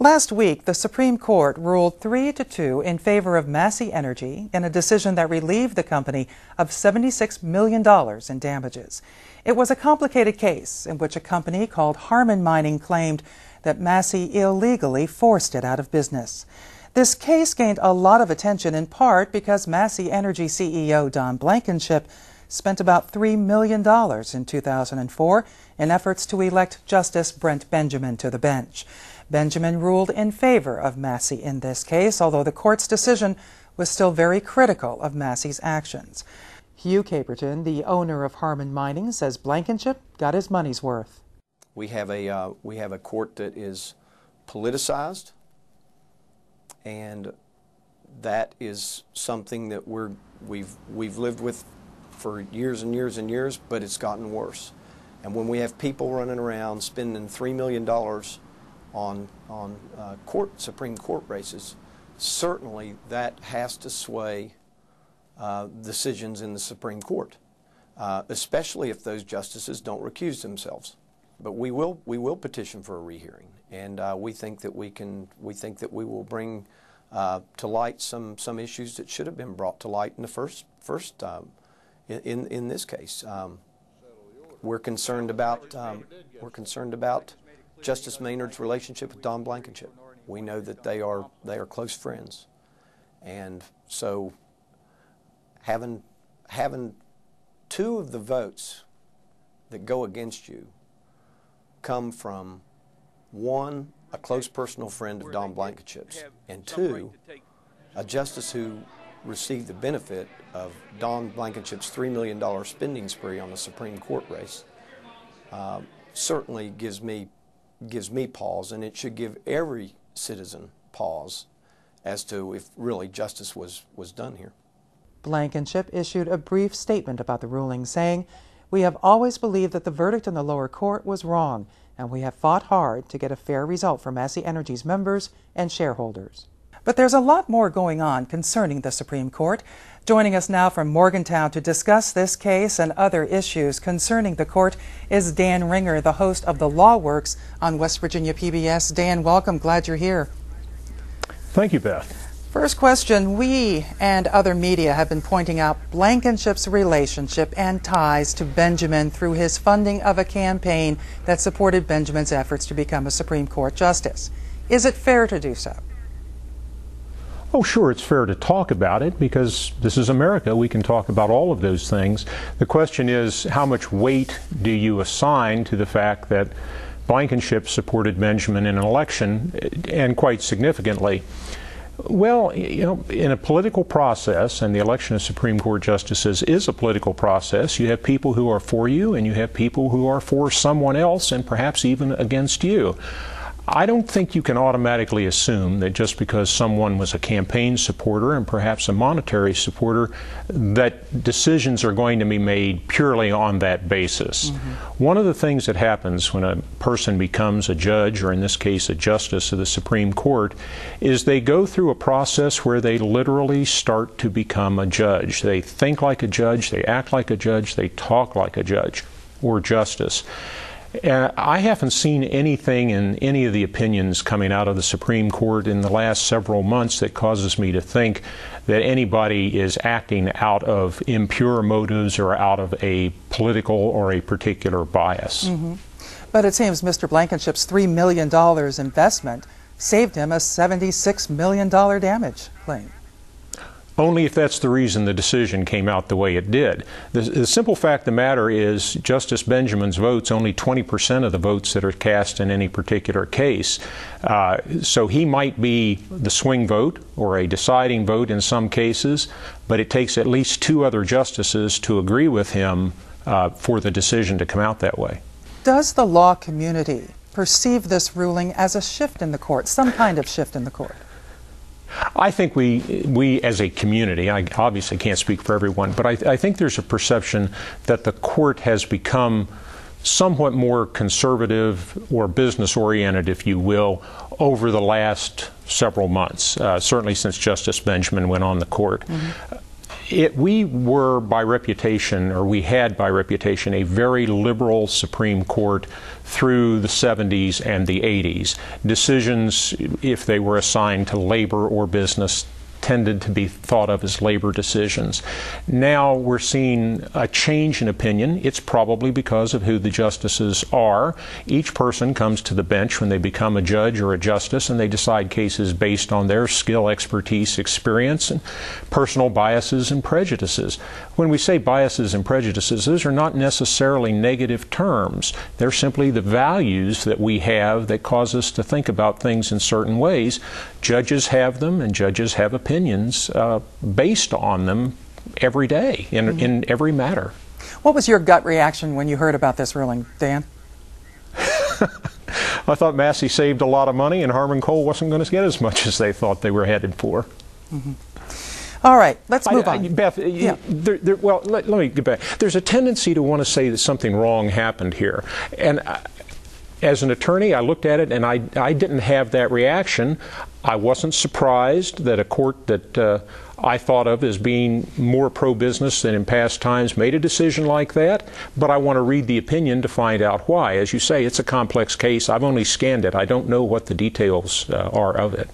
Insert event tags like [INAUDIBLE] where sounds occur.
Last week, the Supreme Court ruled 3 to 2 in favor of Massey Energy in a decision that relieved the company of $76 million in damages. It was a complicated case in which a company called Harman Mining claimed that Massey illegally forced it out of business. This case gained a lot of attention in part because Massey Energy CEO Don Blankenship spent about $3 million in 2004 in efforts to elect Justice Brent Benjamin to the bench. Benjamin ruled in favor of Massey in this case, although the court's decision was still very critical of Massey's actions. Hugh Caperton, the owner of Harman Mining, says Blankenship got his money's worth. We have a uh, we have a court that is politicized, and that is something that we're we've we've lived with for years and years and years, but it's gotten worse. And when we have people running around spending three million dollars on, on uh, court, Supreme Court races, certainly that has to sway uh, decisions in the Supreme Court, uh, especially if those justices don't recuse themselves. But we will, we will petition for a rehearing, and uh, we think that we can, we think that we will bring uh, to light some, some issues that should have been brought to light in the first, first um, in, in this case. Um, we're concerned about, um, we're concerned about Justice Maynard's relationship with Don Blankenship. We know that they are they are close friends, and so having having two of the votes that go against you come from one a close personal friend of Don Blankenship's, and two a justice who received the benefit of Don Blankenship's $3 million spending spree on the Supreme Court race uh, certainly gives me gives me pause, and it should give every citizen pause as to if really justice was, was done here. Blankenship issued a brief statement about the ruling, saying, We have always believed that the verdict in the lower court was wrong, and we have fought hard to get a fair result for Massey Energy's members and shareholders. But there's a lot more going on concerning the Supreme Court. Joining us now from Morgantown to discuss this case and other issues concerning the court is Dan Ringer, the host of the Law Works on West Virginia PBS. Dan, welcome. Glad you're here. Thank you, Beth. First question We and other media have been pointing out Blankenship's relationship and ties to Benjamin through his funding of a campaign that supported Benjamin's efforts to become a Supreme Court justice. Is it fair to do so? Oh, sure, it's fair to talk about it because this is America. We can talk about all of those things. The question is, how much weight do you assign to the fact that Blankenship supported Benjamin in an election, eh, and quite significantly? Well, you know, in a political process, and the election of Supreme Court justices is a political process, you have people who are for you and you have people who are for someone else and perhaps even against you. I don't think you can automatically assume that just because someone was a campaign supporter and perhaps a monetary supporter, that decisions are going to be made purely on that basis. Mm-hmm. One of the things that happens when a person becomes a judge, or in this case, a justice of the Supreme Court, is they go through a process where they literally start to become a judge. They think like a judge, they act like a judge, they talk like a judge or justice. Uh, I haven't seen anything in any of the opinions coming out of the Supreme Court in the last several months that causes me to think that anybody is acting out of impure motives or out of a political or a particular bias. Mm-hmm. But it seems Mr. Blankenship's $3 million investment saved him a $76 million damage claim only if that's the reason the decision came out the way it did. The, the, simple fact of the matter is Justice Benjamin's votes, only 20% of the votes that are cast in any particular case. Uh, so he might be the swing vote or a deciding vote in some cases, but it takes at least two other justices to agree with him uh, for the decision to come out that way. Does the law community perceive this ruling as a shift in the court, some kind of shift in the court? I think we, we as a community, I obviously can't speak for everyone, but I, I think there's a perception that the court has become somewhat more conservative or business oriented, if you will, over the last several months, uh, certainly since Justice Benjamin went on the court. Mm-hmm. It, we were by reputation, or we had by reputation, a very liberal Supreme Court through the 70s and the 80s. Decisions, if they were assigned to labor or business, tended to be thought of as labor decisions. Now we're seeing a change in opinion. It's probably because of who the justices are. Each person comes to the bench when they become a judge or a justice and they decide cases based on their skill, expertise, experience, and personal biases and prejudices. When we say biases and prejudices, those are not necessarily negative terms. They're simply the values that we have that cause us to think about things in certain ways. Judges have them, and judges have opinions opinions uh, based on them every day in, mm-hmm. in every matter. What was your gut reaction when you heard about this ruling, Dan? [LAUGHS] I thought Massey saved a lot of money and Harman Coal wasn't going to get as much as they thought they were headed for. Mm-hmm. All right, let's move I, on. I, Beth, yeah. there, there, well, let, let, me get back. There's a tendency to want to say that something wrong happened here. And I, as an attorney, I looked at it and I, I didn't have that reaction. I wasn't surprised that a court that uh, I thought of as being more pro business than in past times made a decision like that, but I want to read the opinion to find out why. As you say, it's a complex case. I've only scanned it, I don't know what the details uh, are of it.